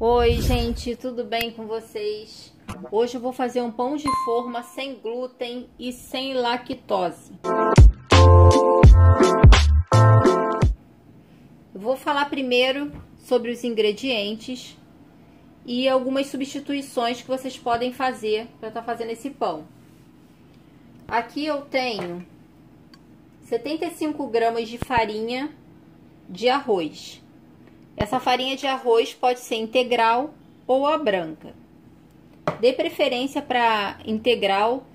Oi, gente, tudo bem com vocês? Hoje eu vou fazer um pão de forma sem glúten e sem lactose. Vou falar primeiro sobre os ingredientes e algumas substituições que vocês podem fazer para estar tá fazendo esse pão. Aqui eu tenho 75 gramas de farinha de arroz. Essa farinha de arroz pode ser integral ou a branca. Dê preferência para integral,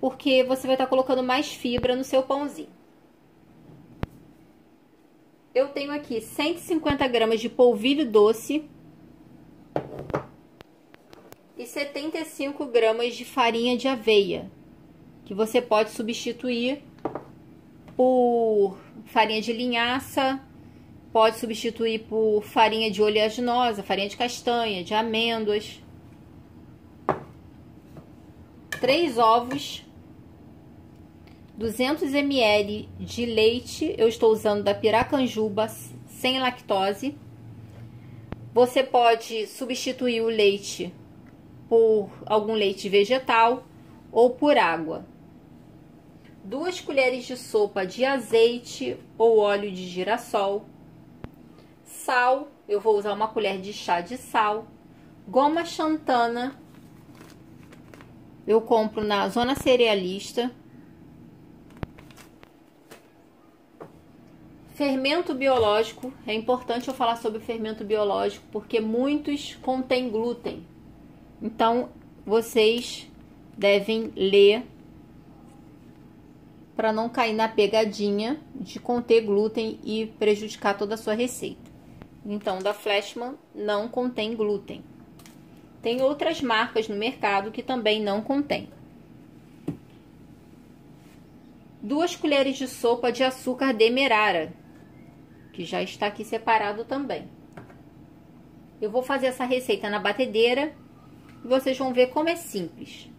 porque você vai estar tá colocando mais fibra no seu pãozinho. Eu tenho aqui 150 gramas de polvilho doce e 75 gramas de farinha de aveia, que você pode substituir por farinha de linhaça Pode substituir por farinha de oleaginosa, farinha de castanha, de amêndoas. Três ovos. 200 ml de leite. Eu estou usando da Piracanjuba, sem lactose. Você pode substituir o leite por algum leite vegetal ou por água. Duas colheres de sopa de azeite ou óleo de girassol sal, eu vou usar uma colher de chá de sal, goma xantana, eu compro na zona cerealista, fermento biológico, é importante eu falar sobre o fermento biológico porque muitos contêm glúten, então vocês devem ler para não cair na pegadinha de conter glúten e prejudicar toda a sua receita. Então, da Flashman não contém glúten. Tem outras marcas no mercado que também não contém. Duas colheres de sopa de açúcar demerara, que já está aqui separado também. Eu vou fazer essa receita na batedeira e vocês vão ver como é simples.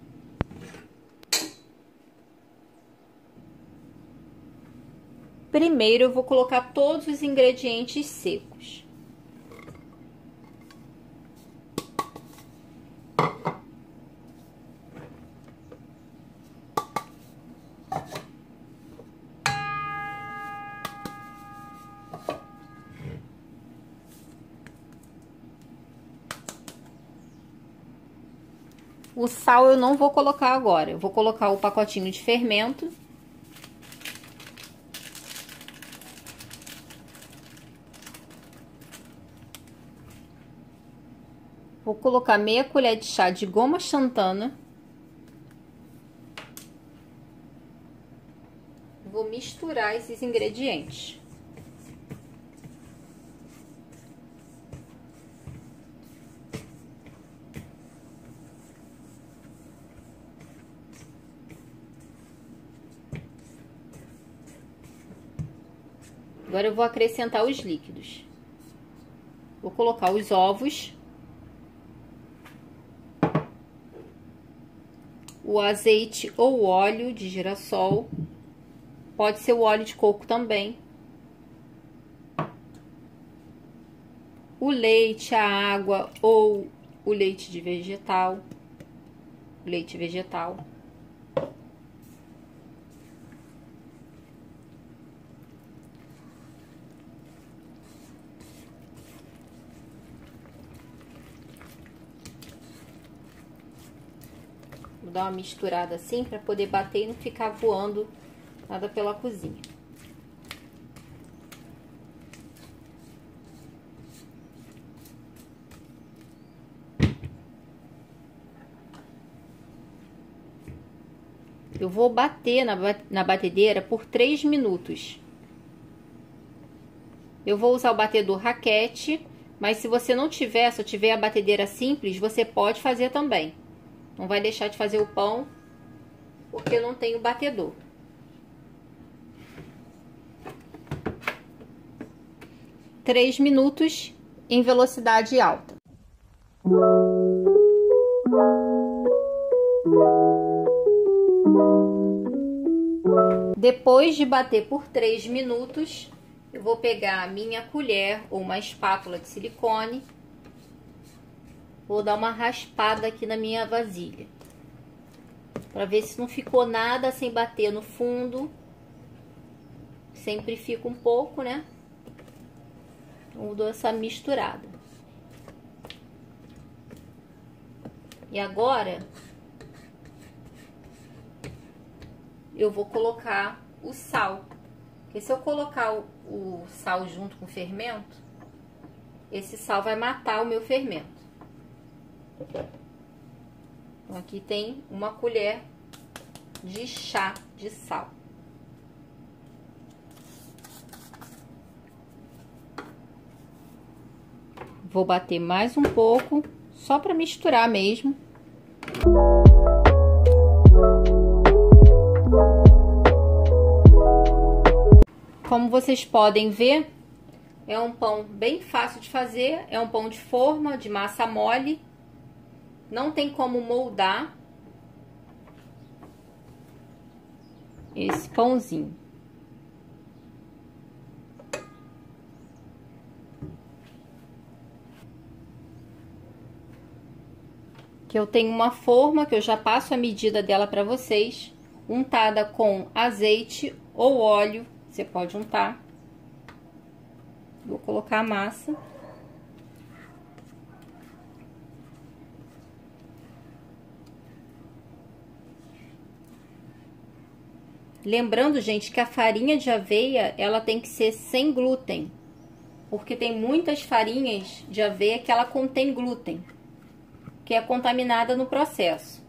Primeiro eu vou colocar todos os ingredientes secos. O sal eu não vou colocar agora. Eu vou colocar o pacotinho de fermento. Vou colocar meia colher de chá de goma xantana. Vou misturar esses ingredientes. Agora eu vou acrescentar os líquidos. Vou colocar os ovos. O azeite ou óleo de girassol. Pode ser o óleo de coco também. O leite, a água ou o leite de vegetal. Leite vegetal. Dar uma misturada assim para poder bater e não ficar voando nada pela cozinha. Eu vou bater na, batedeira por 3 minutos. Eu vou usar o batedor raquete, mas se você não tiver, se tiver a batedeira simples, você pode fazer também. Não vai deixar de fazer o pão porque não tem o batedor. Três minutos em velocidade alta. Depois de bater por três minutos, eu vou pegar a minha colher ou uma espátula de silicone Vou dar uma raspada aqui na minha vasilha. Pra ver se não ficou nada sem bater no fundo. Sempre fica um pouco, né? Então, dou essa misturada. E agora, eu vou colocar o sal. Porque se eu colocar o, o sal junto com o fermento, esse sal vai matar o meu fermento. Então, aqui tem uma colher de chá de sal. Vou bater mais um pouco, só para misturar mesmo. Como vocês podem ver, é um pão bem fácil de fazer, é um pão de forma, de massa mole. Não tem como moldar esse pãozinho. Que eu tenho uma forma que eu já passo a medida dela para vocês, untada com azeite ou óleo, você pode untar. Vou colocar a massa. Lembrando, gente, que a farinha de aveia, ela tem que ser sem glúten. Porque tem muitas farinhas de aveia que ela contém glúten, que é contaminada no processo.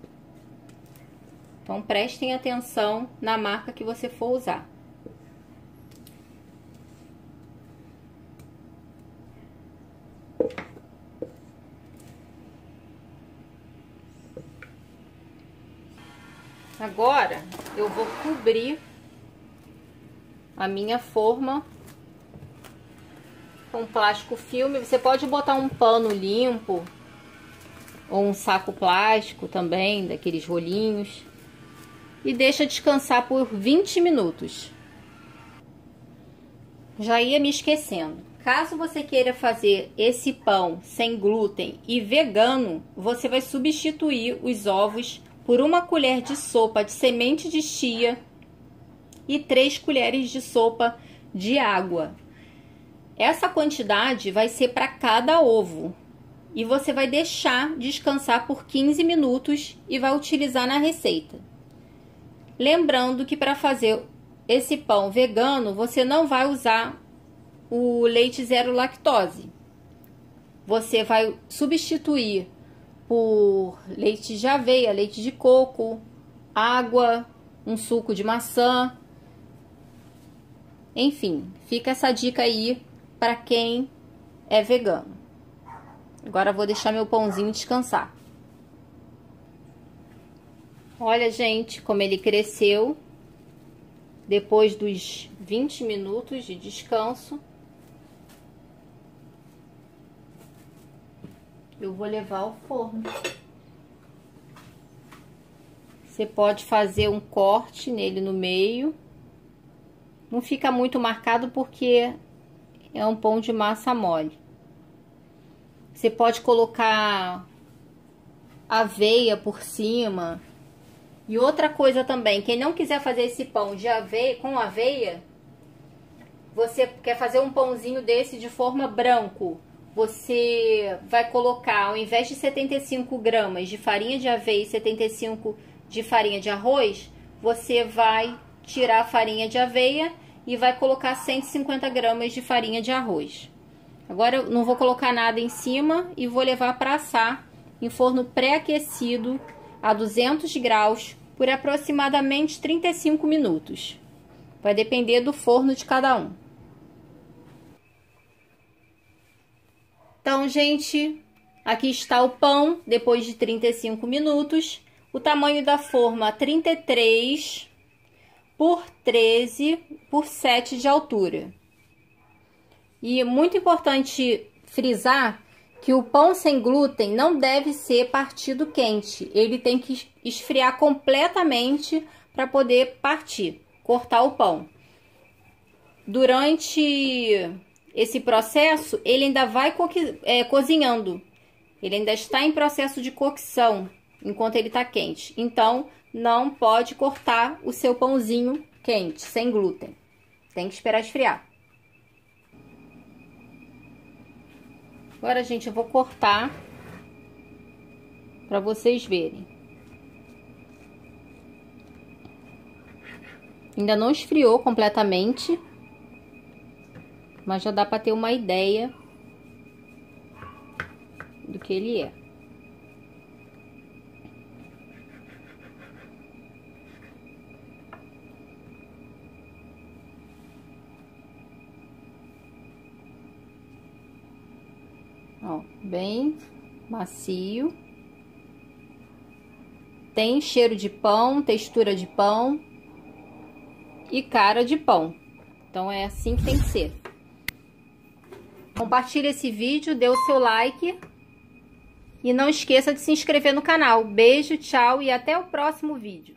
Então, prestem atenção na marca que você for usar. Agora, eu vou cobrir a minha forma com plástico filme. Você pode botar um pano limpo ou um saco plástico também, daqueles rolinhos. E deixa descansar por 20 minutos. Já ia me esquecendo. Caso você queira fazer esse pão sem glúten e vegano, você vai substituir os ovos por uma colher de sopa de semente de chia e três colheres de sopa de água. Essa quantidade vai ser para cada ovo e você vai deixar descansar por 15 minutos e vai utilizar na receita. Lembrando que para fazer esse pão vegano, você não vai usar o leite zero lactose. Você vai substituir por leite de aveia, leite de coco, água, um suco de maçã. Enfim, fica essa dica aí para quem é vegano. Agora vou deixar meu pãozinho descansar. Olha, gente, como ele cresceu depois dos 20 minutos de descanso. Eu vou levar ao forno. Você pode fazer um corte nele no meio. Não fica muito marcado porque é um pão de massa mole. Você pode colocar aveia por cima. E outra coisa também, quem não quiser fazer esse pão de aveia com aveia, você quer fazer um pãozinho desse de forma branco, você vai colocar, ao invés de 75 gramas de farinha de aveia e 75 de farinha de arroz, você vai tirar a farinha de aveia e vai colocar 150 gramas de farinha de arroz. Agora eu não vou colocar nada em cima e vou levar para assar em forno pré-aquecido a 200 graus por aproximadamente 35 minutos. Vai depender do forno de cada um. Então, gente, aqui está o pão depois de 35 minutos. O tamanho da forma 33 por 13 por 7 de altura. E é muito importante frisar que o pão sem glúten não deve ser partido quente. Ele tem que esfriar completamente para poder partir, cortar o pão. Durante esse processo, ele ainda vai co é, cozinhando. Ele ainda está em processo de cocção enquanto ele está quente. Então, não pode cortar o seu pãozinho quente, sem glúten. Tem que esperar esfriar. Agora, gente, eu vou cortar para vocês verem. Ainda não esfriou completamente, mas já dá para ter uma ideia do que ele é. Ó, bem macio. Tem cheiro de pão, textura de pão e cara de pão. Então é assim que tem que ser. Compartilhe esse vídeo, dê o seu like e não esqueça de se inscrever no canal. Beijo, tchau e até o próximo vídeo.